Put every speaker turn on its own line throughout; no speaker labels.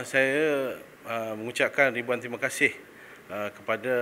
saya uh, mengucapkan ribuan terima kasih uh, kepada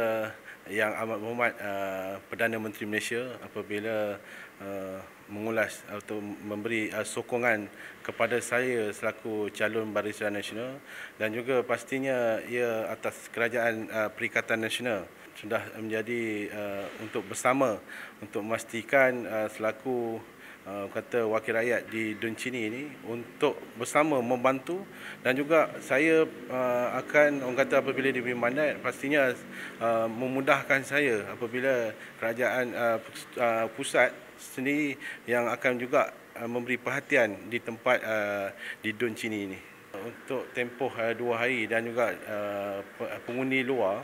Yang Amat Berhormat uh, Perdana Menteri Malaysia apabila uh, mengulas atau memberi uh, sokongan kepada saya selaku calon Barisan Nasional dan juga pastinya ia atas kerajaan uh, Perikatan Nasional. Sudah menjadi uh, untuk bersama untuk memastikan uh, selaku uh, kata wakil rakyat di Dun Chini ini untuk bersama membantu dan juga saya uh, akan orang kata apabila diberi mandat pastinya uh, memudahkan saya apabila kerajaan uh, pusat sendiri yang akan juga memberi perhatian di tempat uh, di Dun Chini ini untuk tempoh uh, dua hari dan juga uh, pengundi luar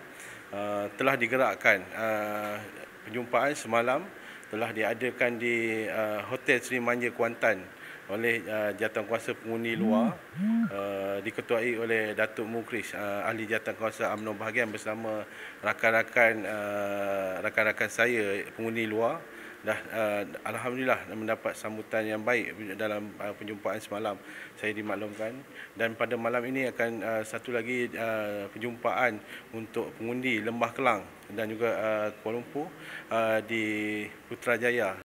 uh, telah digerakkan uh, penjumpaan semalam telah diadakan di uh, Hotel Sri Manja Kuantan oleh uh, jawatankuasa pengundi luar uh, diketuai oleh Datuk Mukris uh, ahli jawatankuasa UMNO bahagian bersama rakan-rakan uh, rakan-rakan saya pengundi luar dah uh, alhamdulillah mendapat sambutan yang baik dalam uh, penjumpaan semalam saya dimaklumkan. Dan pada malam ini akan uh, satu lagi uh, penjumpaan untuk pengundi Lembah Kelang dan juga uh, Kuala Lumpur uh, di Putrajaya